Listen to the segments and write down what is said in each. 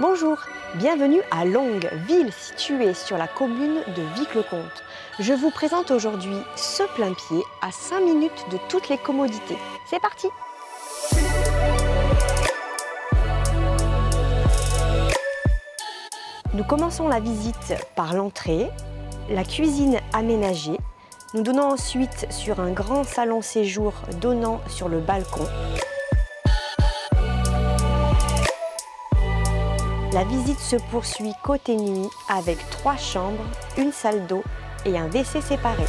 Bonjour, bienvenue à Longue, ville située sur la commune de Vic-le-Comte. Je vous présente aujourd'hui ce plein pied à 5 minutes de toutes les commodités. C'est parti Nous commençons la visite par l'entrée, la cuisine aménagée. Nous donnons ensuite sur un grand salon séjour donnant sur le balcon. La visite se poursuit côté nuit avec trois chambres, une salle d'eau et un WC séparé.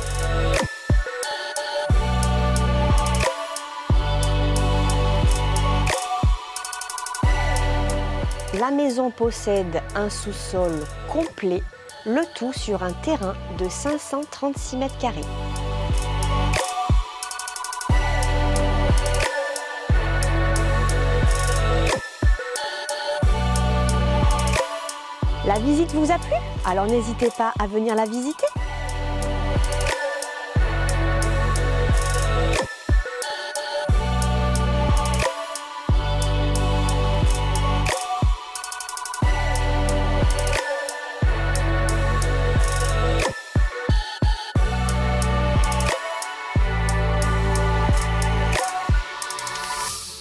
La maison possède un sous-sol complet, le tout sur un terrain de 536 mètres carrés. La visite vous a plu? Alors n'hésitez pas à venir la visiter.